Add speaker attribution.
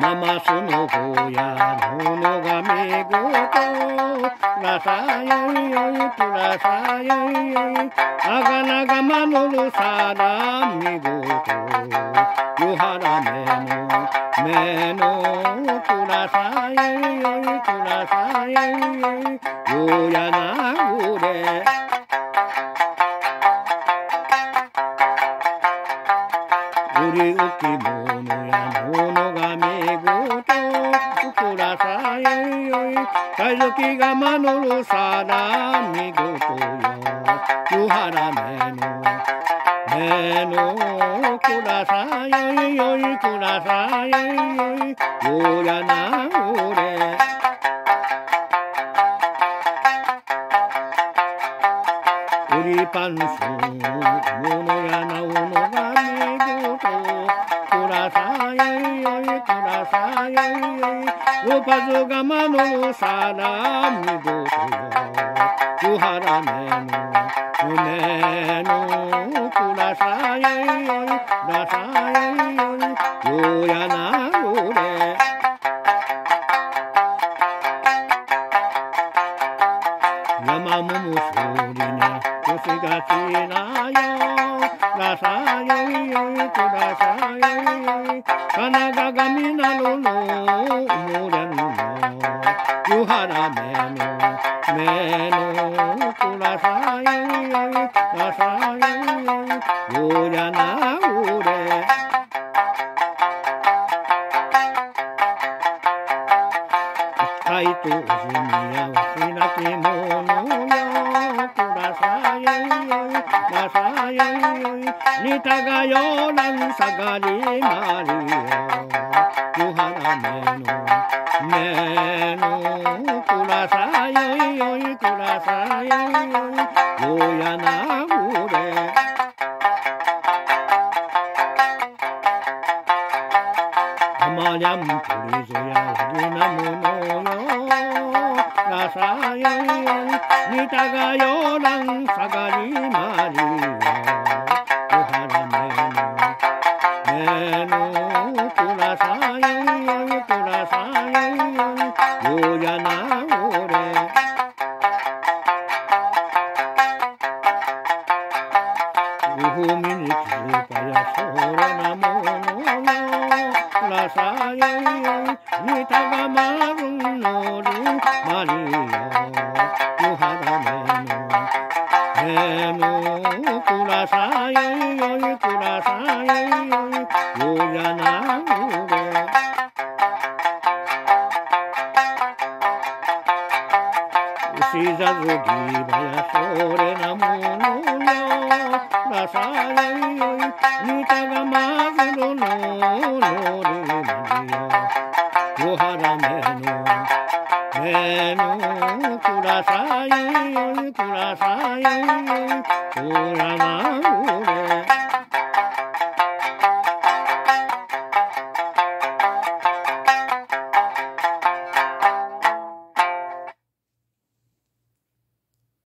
Speaker 1: 妈妈是哪个呀？我那个妹哥多。拉山羊，不拉山羊，那个那个嘛，奴奴山羊妹哥多。有哈拉妹奴，妹奴不拉山羊。 사사에 요야나구래 우리 웃기 모노야 모노가 메고도 우쿠라사에 갈기가 마노로 사나 미고도요 유하나 메노 메노 쿠라사에 요이 쿠라사에 요야나구래 反复，乌奴呀那乌奴阿妹多愁，多大山呀哟伊，多大山呀哟伊，路不走噶么路路山来咪多愁，就哈拉咩奴，就。గతిరాయో రసాయో కురసాయో కనగ గమినలు మూరను గుహర మేను మేను కురసాయో రసాయో ఊరన ఊరే Ai tu, Junião, Fina, Kimono, Leão. がよらんさがりまりよゆはらめのめのくらさよいよいくらさよいよいよやなうれあまりゃんぷりぞやわぎなものよらさよいよいにたがよらんさがりまりよ。సాయ నితవ మారు నోరు మరియు đà sa ơi tu đà sa ơi vô ra na vô về si ra ru đi bà ya so re nam mô no đà sa ta ga ma ve no no no re ma ya vô ra me no me no tu đà sa ơi tu đà